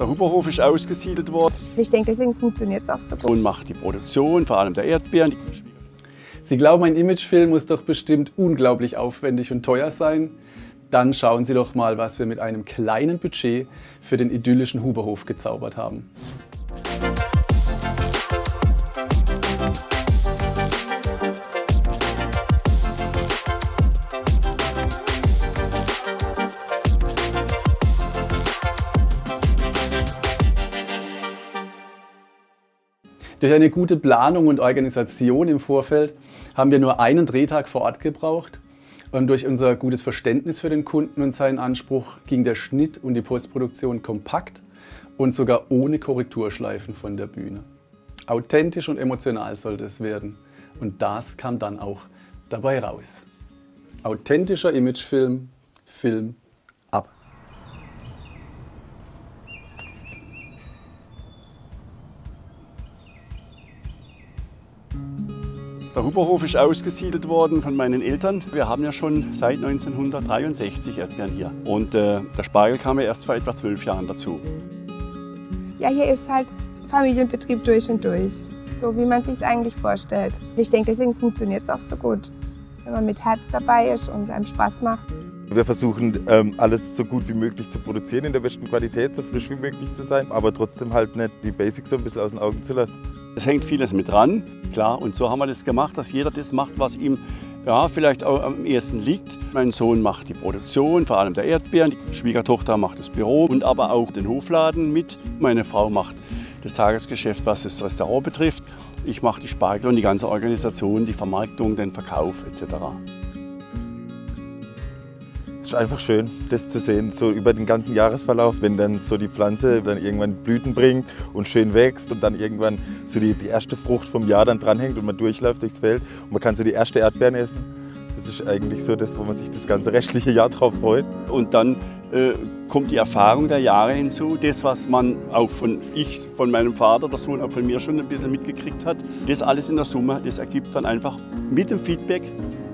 Der Huberhof ist ausgesiedelt worden Ich denke, deswegen funktioniert es auch so gut. und macht die Produktion, vor allem der Erdbeeren. Sie glauben, ein Imagefilm muss doch bestimmt unglaublich aufwendig und teuer sein? Dann schauen Sie doch mal, was wir mit einem kleinen Budget für den idyllischen Huberhof gezaubert haben. Durch eine gute Planung und Organisation im Vorfeld haben wir nur einen Drehtag vor Ort gebraucht. Und durch unser gutes Verständnis für den Kunden und seinen Anspruch ging der Schnitt und die Postproduktion kompakt und sogar ohne Korrekturschleifen von der Bühne. Authentisch und emotional sollte es werden. Und das kam dann auch dabei raus. Authentischer Imagefilm, Film Der Huberhof ist ausgesiedelt worden von meinen Eltern. Wir haben ja schon seit 1963 Erdbeeren hier. Und äh, der Spargel kam ja erst vor etwa zwölf Jahren dazu. Ja, hier ist halt Familienbetrieb durch und durch. So wie man sich es eigentlich vorstellt. Ich denke, deswegen funktioniert es auch so gut. Wenn man mit Herz dabei ist und einem Spaß macht. Wir versuchen ähm, alles so gut wie möglich zu produzieren, in der besten Qualität, so frisch wie möglich zu sein, aber trotzdem halt nicht die Basics so ein bisschen aus den Augen zu lassen. Es hängt vieles mit dran, klar. Und so haben wir das gemacht, dass jeder das macht, was ihm ja, vielleicht auch am ehesten liegt. Mein Sohn macht die Produktion, vor allem der Erdbeeren. Die Schwiegertochter macht das Büro und aber auch den Hofladen mit. Meine Frau macht das Tagesgeschäft, was das Restaurant betrifft. Ich mache die Spargel und die ganze Organisation, die Vermarktung, den Verkauf etc. Es ist einfach schön, das zu sehen, so über den ganzen Jahresverlauf, wenn dann so die Pflanze dann irgendwann Blüten bringt und schön wächst und dann irgendwann so die, die erste Frucht vom Jahr dann dranhängt und man durchläuft durchs Feld und man kann so die erste Erdbeeren essen. Das ist eigentlich so das, wo man sich das ganze restliche Jahr drauf freut. Und dann äh, kommt die Erfahrung der Jahre hinzu, das, was man auch von ich, von meinem Vater, der Sohn auch von mir schon ein bisschen mitgekriegt hat. Das alles in der Summe, das ergibt dann einfach mit dem Feedback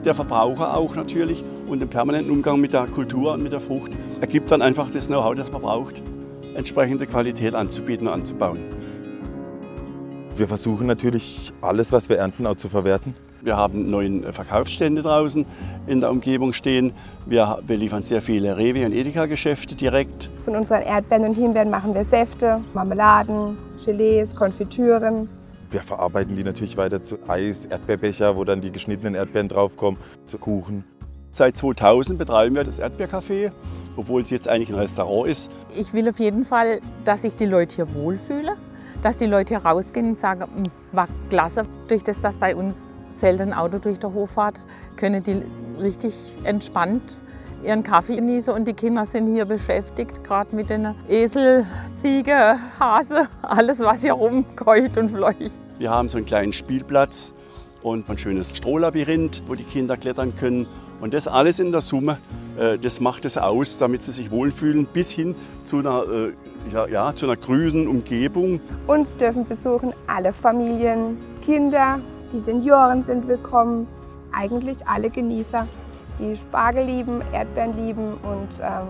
der Verbraucher auch natürlich und dem permanenten Umgang mit der Kultur und mit der Frucht, ergibt dann einfach das Know-how, das man braucht, entsprechende Qualität anzubieten und anzubauen. Wir versuchen natürlich alles, was wir ernten, auch zu verwerten. Wir haben neun Verkaufsstände draußen in der Umgebung stehen. Wir beliefern sehr viele Rewe- und Edeka-Geschäfte direkt. Von unseren Erdbeeren und Himbeeren machen wir Säfte, Marmeladen, Gelees, Konfitüren. Wir verarbeiten die natürlich weiter zu Eis, Erdbeerbecher, wo dann die geschnittenen Erdbeeren draufkommen, zu Kuchen. Seit 2000 betreiben wir das Erdbeercafé, obwohl es jetzt eigentlich ein Restaurant ist. Ich will auf jeden Fall, dass sich die Leute hier wohlfühlen, dass die Leute hier rausgehen und sagen, "Mm, war klasse. Durch das, dass bei uns selten ein Auto durch den Hof fährt, können die richtig entspannt ihren Kaffee genießen und die Kinder sind hier beschäftigt, gerade mit den Esel, Ziege, Hase, alles was hier rumkeucht und fleucht. Wir haben so einen kleinen Spielplatz und ein schönes Strohlabyrinth, wo die Kinder klettern können. Und das alles in der Summe, äh, das macht es aus, damit sie sich wohlfühlen, bis hin zu einer, äh, ja, ja, zu einer grünen Umgebung. Uns dürfen besuchen alle Familien, Kinder, die Senioren sind willkommen, eigentlich alle Genießer, die Spargel lieben, Erdbeeren lieben und ähm,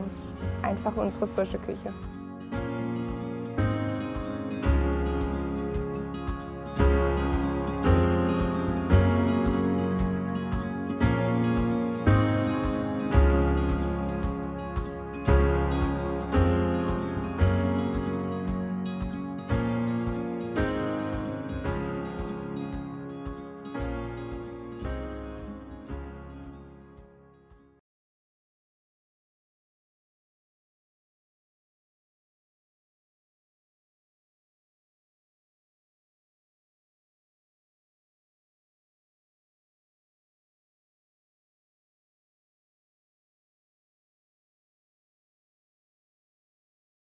einfach unsere frische Küche.